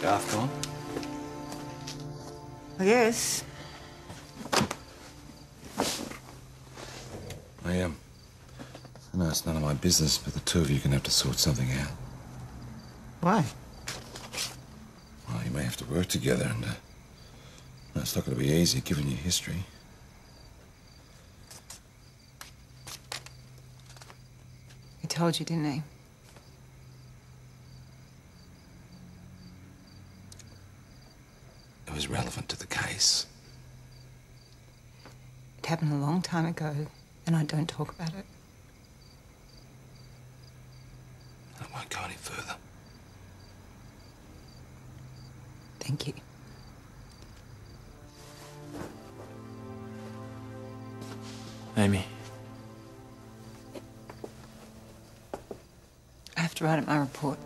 Garth gone? Yes. I am. I know it's none of my business, but the two of you are going to have to sort something out. Why? Well, you may have to work together, and uh, well, it's not going to be easy given your history. He told you, didn't he? Relevant to the case. It happened a long time ago, and I don't talk about it. I won't go any further. Thank you. Amy. I have to write up my report.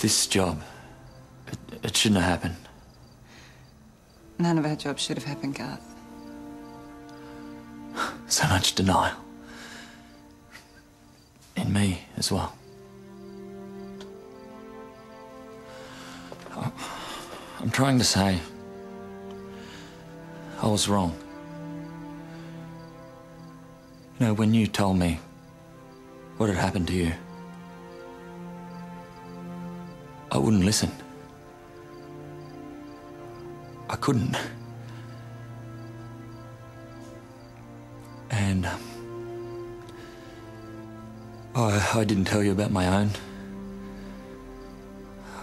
This job, it, it shouldn't have happened. None of our jobs should have happened, Garth. So much denial. In me as well. I'm trying to say I was wrong. You know, when you told me what had happened to you, I wouldn't listen. I couldn't. And um, I, I didn't tell you about my own.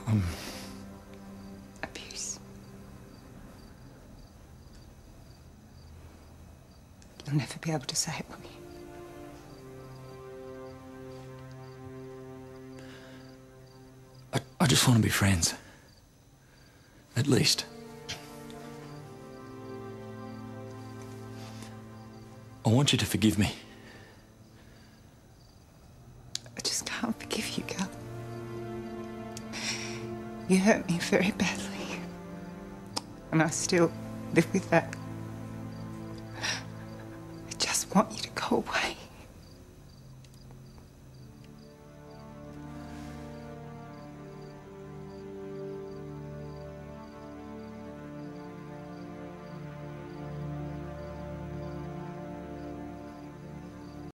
Um, Abuse. You'll never be able to say it, will you? I, I just want to be friends. At least. I want you to forgive me. I just can't forgive you, Garth. You hurt me very badly. And I still live with that. I just want you to go away.